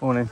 Morning.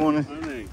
Morning. Morning.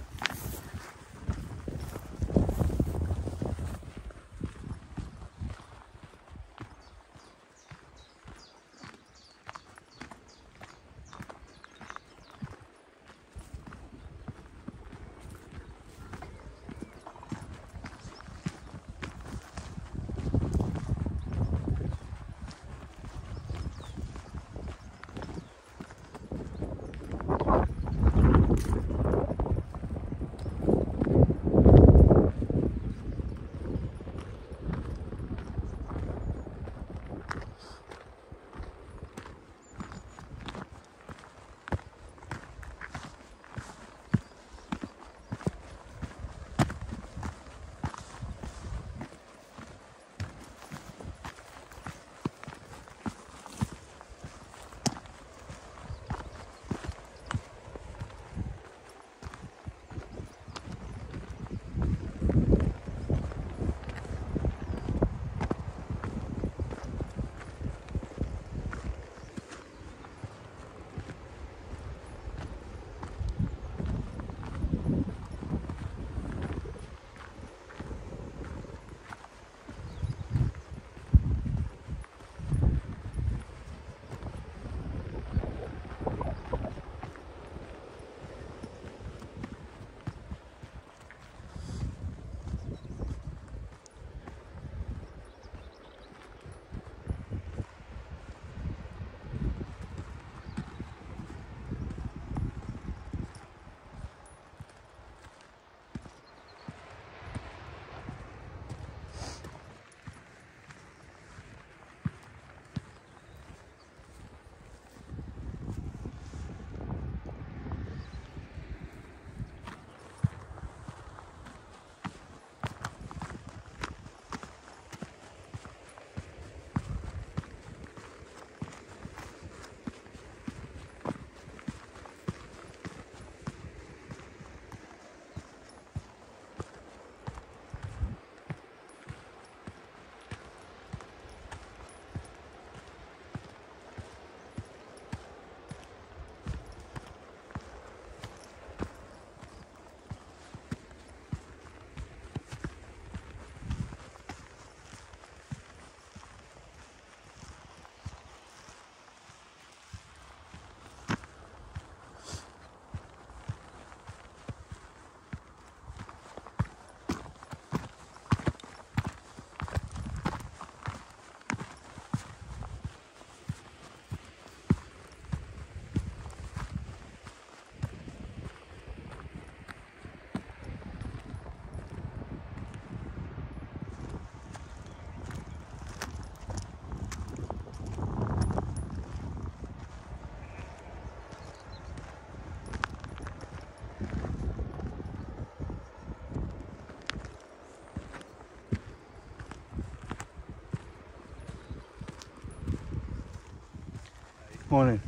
Morning.